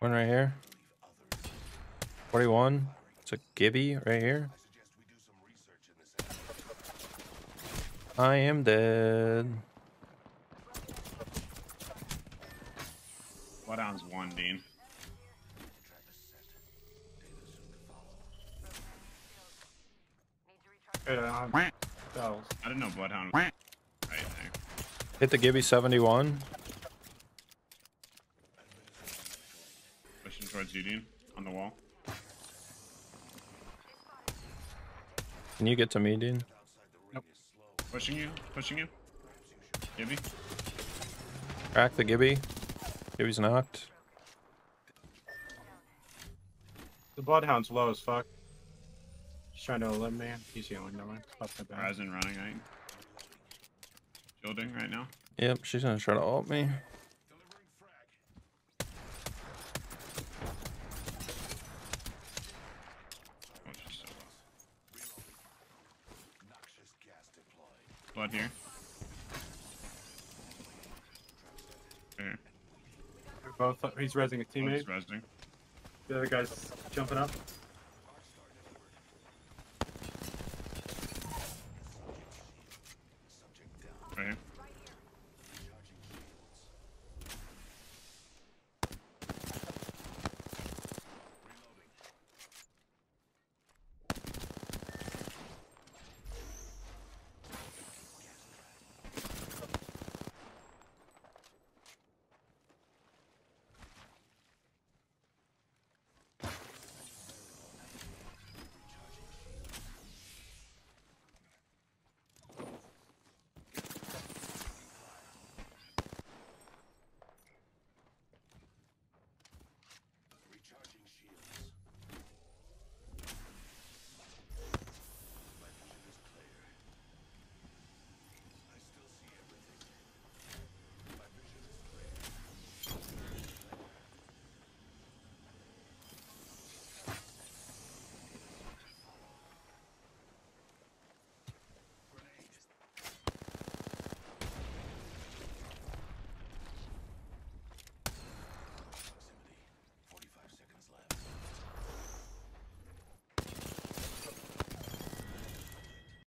One right here. 41. It's a Gibby right here. I am dead. Bloodhound's one, Dean. Uh, I didn't know Bloodhound was right there. Hit the Gibby 71. Pushing towards you, Dean. On the wall. Can you get to me, Dean? Pushing you. Pushing you. Gibby. Crack the Gibby. Gibby's knocked. the Bloodhound's low as fuck. He's trying to eliminate. He's healing. Never mind. That's not bad. Horizon running, right? Shielding right now. Yep, she's gonna try to ult me. Oh, she's so low. Blood here. Both. He's resing a Blood's teammate. resting. The other guy's jumping up.